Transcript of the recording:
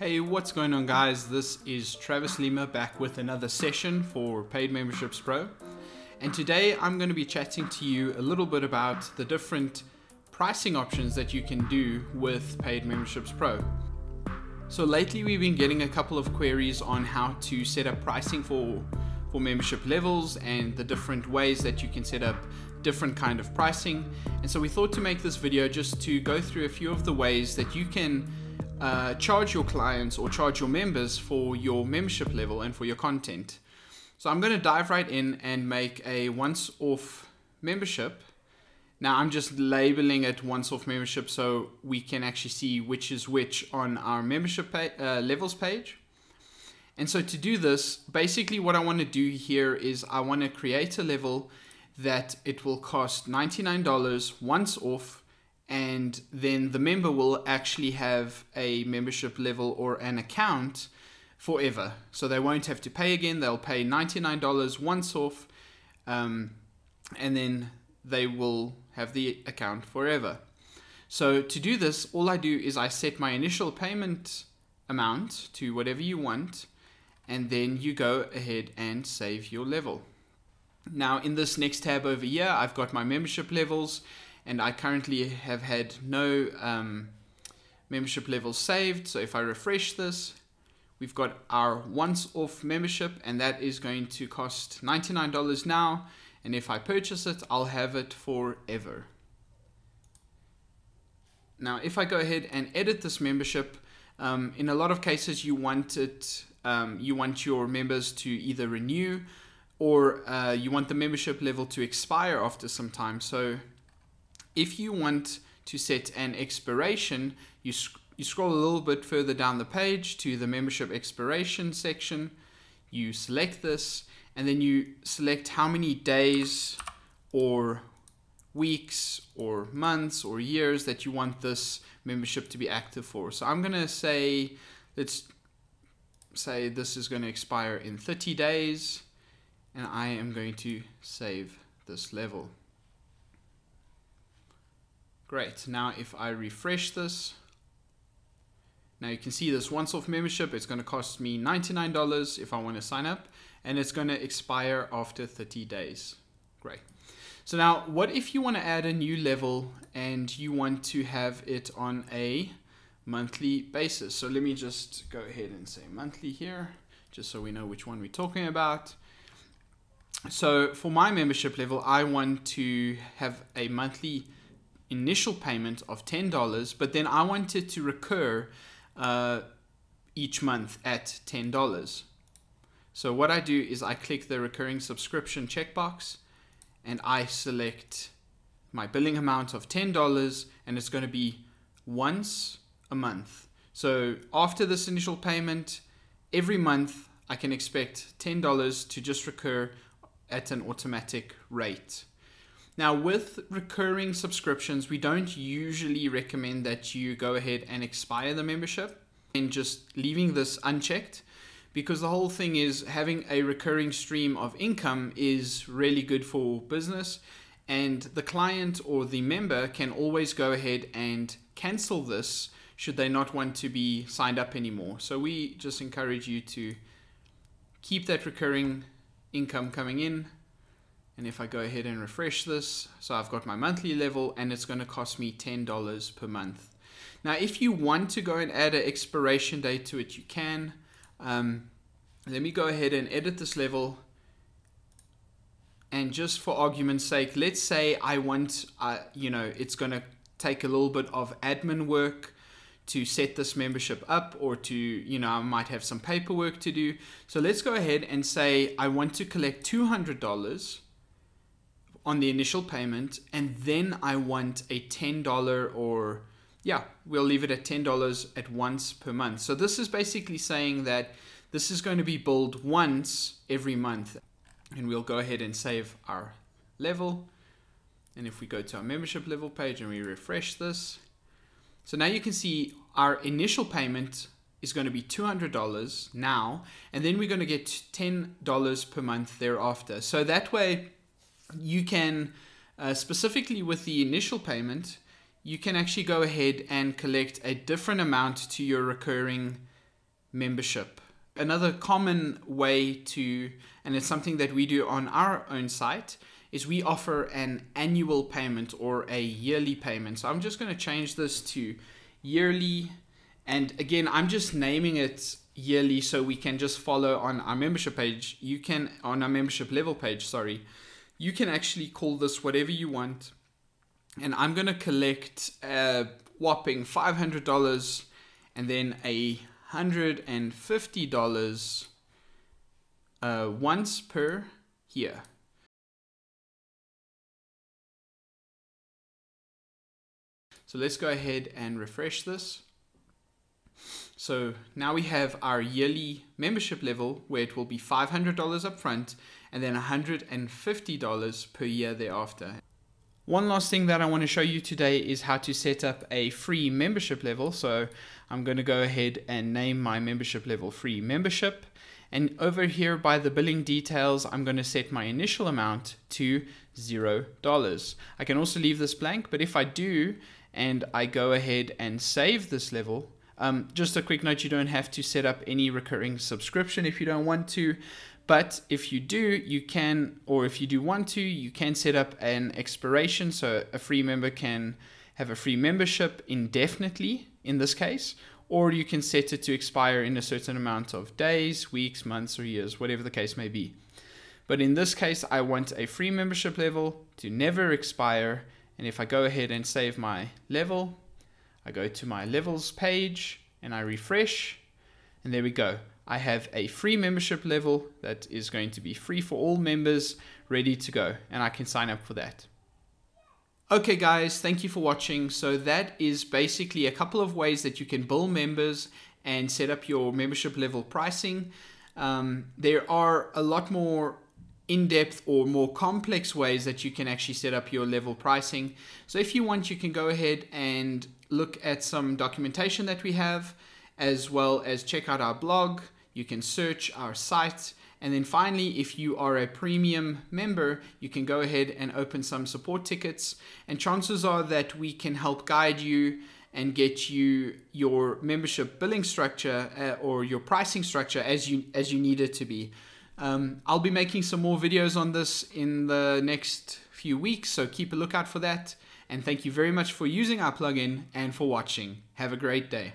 Hey, what's going on guys? This is Travis Lima back with another session for Paid Memberships Pro. And today I'm going to be chatting to you a little bit about the different pricing options that you can do with Paid Memberships Pro. So lately we've been getting a couple of queries on how to set up pricing for for membership levels and the different ways that you can set up different kind of pricing. And so we thought to make this video just to go through a few of the ways that you can uh, charge your clients or charge your members for your membership level and for your content. So I'm going to dive right in and make a once off membership. Now I'm just labeling it once off membership so we can actually see which is which on our membership uh, levels page. And so to do this, basically what I want to do here is I want to create a level that it will cost $99 once off and then the member will actually have a membership level or an account forever. So they won't have to pay again. They'll pay $99 once off, um, and then they will have the account forever. So to do this, all I do is I set my initial payment amount to whatever you want, and then you go ahead and save your level. Now in this next tab over here, I've got my membership levels and I currently have had no um, membership level saved. So if I refresh this, we've got our once off membership and that is going to cost $99 now. And if I purchase it, I'll have it forever. Now, if I go ahead and edit this membership, um, in a lot of cases, you want it, um, you want your members to either renew or uh, you want the membership level to expire after some time. So if you want to set an expiration, you, sc you scroll a little bit further down the page to the membership expiration section. You select this and then you select how many days or weeks or months or years that you want this membership to be active for. So I'm going to say, let's say this is going to expire in 30 days and I am going to save this level. Great, now if I refresh this, now you can see this once off membership, it's going to cost me $99 if I want to sign up, and it's going to expire after 30 days. Great. So now what if you want to add a new level and you want to have it on a monthly basis? So let me just go ahead and say monthly here, just so we know which one we're talking about. So for my membership level, I want to have a monthly initial payment of $10, but then I wanted to recur uh, each month at $10. So what I do is I click the recurring subscription checkbox and I select my billing amount of $10 and it's going to be once a month. So after this initial payment, every month I can expect $10 to just recur at an automatic rate. Now, with recurring subscriptions, we don't usually recommend that you go ahead and expire the membership and just leaving this unchecked because the whole thing is having a recurring stream of income is really good for business and the client or the member can always go ahead and cancel this should they not want to be signed up anymore. So we just encourage you to keep that recurring income coming in and if I go ahead and refresh this, so I've got my monthly level and it's going to cost me $10 per month. Now, if you want to go and add an expiration date to it, you can. Um, let me go ahead and edit this level. And just for argument's sake, let's say I want, uh, you know, it's going to take a little bit of admin work to set this membership up or to, you know, I might have some paperwork to do. So let's go ahead and say I want to collect $200 on the initial payment and then I want a $10 or yeah, we'll leave it at $10 at once per month. So this is basically saying that this is going to be billed once every month. And we'll go ahead and save our level. And if we go to our membership level page and we refresh this, so now you can see our initial payment is going to be $200 now, and then we're going to get $10 per month thereafter. So that way, you can, uh, specifically with the initial payment, you can actually go ahead and collect a different amount to your recurring membership. Another common way to, and it's something that we do on our own site, is we offer an annual payment or a yearly payment. So I'm just going to change this to yearly. And again, I'm just naming it yearly so we can just follow on our membership page. You can, on our membership level page, sorry, you can actually call this whatever you want. And I'm going to collect a whopping $500 and then a $150 uh, once per year. So let's go ahead and refresh this. So now we have our yearly membership level where it will be $500 up front and then $150 per year thereafter. One last thing that I want to show you today is how to set up a free membership level. So I'm going to go ahead and name my membership level free membership. And over here by the billing details, I'm going to set my initial amount to $0. I can also leave this blank, but if I do, and I go ahead and save this level, um, just a quick note, you don't have to set up any recurring subscription if you don't want to. But if you do, you can, or if you do want to, you can set up an expiration. So a free member can have a free membership indefinitely in this case, or you can set it to expire in a certain amount of days, weeks, months, or years, whatever the case may be. But in this case, I want a free membership level to never expire. And if I go ahead and save my level, I go to my levels page and I refresh, and there we go. I have a free membership level that is going to be free for all members, ready to go, and I can sign up for that. Okay guys, thank you for watching. So that is basically a couple of ways that you can bill members and set up your membership level pricing. Um, there are a lot more in-depth or more complex ways that you can actually set up your level pricing. So if you want, you can go ahead and look at some documentation that we have, as well as check out our blog. You can search our site. And then finally, if you are a premium member, you can go ahead and open some support tickets. And chances are that we can help guide you and get you your membership billing structure uh, or your pricing structure as you as you need it to be. Um, I'll be making some more videos on this in the next few weeks, so keep a lookout for that. And thank you very much for using our plugin and for watching. Have a great day.